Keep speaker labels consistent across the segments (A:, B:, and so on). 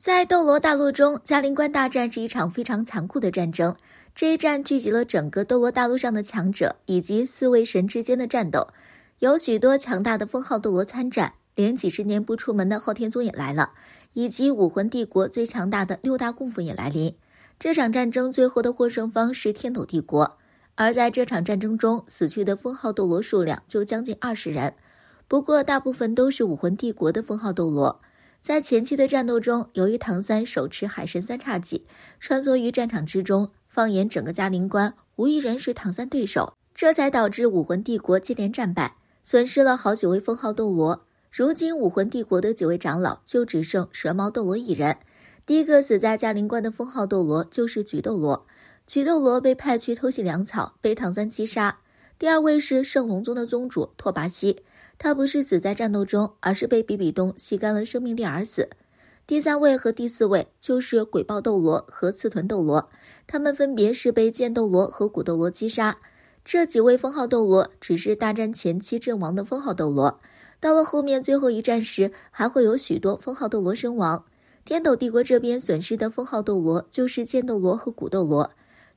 A: 在斗罗大陆中，嘉陵关大战是一场非常残酷的战争。这一战聚集了整个斗罗大陆上的强者以及四位神之间的战斗，有许多强大的封号斗罗参战，连几十年不出门的昊天宗也来了，以及武魂帝国最强大的六大供奉也来临。这场战争最后的获胜方是天斗帝国，而在这场战争中死去的封号斗罗数量就将近二十人，不过大部分都是武魂帝国的封号斗罗。在前期的战斗中，由于唐三手持海神三叉戟，穿梭于战场之中，放眼整个嘉陵关，无一人是唐三对手，这才导致武魂帝国接连战败，损失了好几位封号斗罗。如今武魂帝国的几位长老就只剩蛇矛斗罗一人。第一个死在嘉陵关的封号斗罗就是菊斗罗，菊斗罗被派去偷袭粮草，被唐三击杀。第二位是圣龙宗的宗主拓跋希。他不是死在战斗中，而是被比比东吸干了生命力而死。第三位和第四位就是鬼豹斗罗和刺豚斗罗，他们分别是被剑斗罗和骨斗罗击杀。这几位封号斗罗只是大战前期阵亡的封号斗罗，到了后面最后一战时，还会有许多封号斗罗身亡。天斗帝国这边损失的封号斗罗就是剑斗罗和骨斗罗。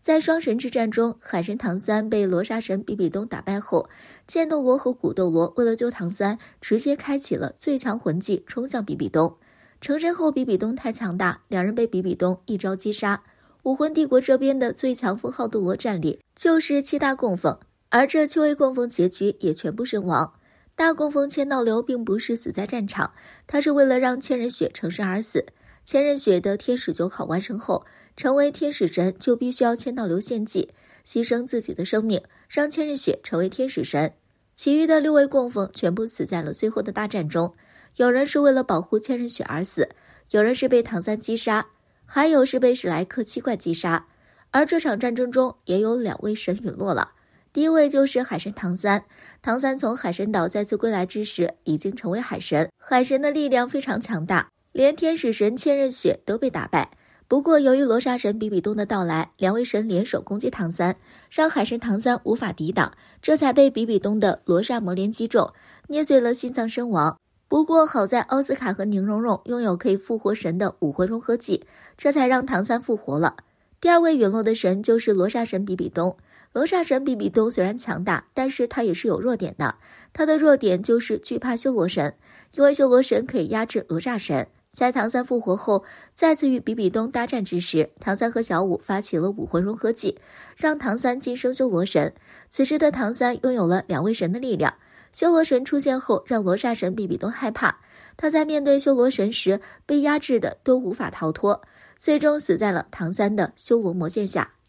A: 在双神之战中，海神唐三被罗刹神比比东打败后，剑斗罗和古斗罗为了救唐三，直接开启了最强魂技，冲向比比东。成神后，比比东太强大，两人被比比东一招击杀。武魂帝国这边的最强封号斗罗战力就是七大供奉，而这七位供奉结局也全部身亡。大供奉千道流并不是死在战场，他是为了让千人血成神而死。千仞雪的天使九考完成后，成为天使神就必须要千道流献祭，牺牲自己的生命，让千仞雪成为天使神。其余的六位供奉全部死在了最后的大战中，有人是为了保护千仞雪而死，有人是被唐三击杀，还有是被史莱克七怪击杀。而这场战争中也有两位神陨落了，第一位就是海神唐三。唐三从海神岛再次归来之时，已经成为海神，海神的力量非常强大。连天使神千仞雪都被打败，不过由于罗刹神比比东的到来，两位神联手攻击唐三，让海神唐三无法抵挡，这才被比比东的罗刹魔莲击中，捏碎了心脏身亡。不过好在奥斯卡和宁荣荣拥有可以复活神的武魂融合技，这才让唐三复活了。第二位陨落的神就是罗刹神比比东。罗刹神比比东虽然强大，但是他也是有弱点的，他的弱点就是惧怕修罗神，因为修罗神可以压制罗刹神。在唐三复活后，再次与比比东大战之时，唐三和小舞发起了武魂融合技，让唐三晋升修罗神。此时的唐三拥有了两位神的力量。修罗神出现后，让罗刹神比比东害怕。他在面对修罗神时，被压制的都无法逃脱，最终死在了唐三的修罗魔剑下。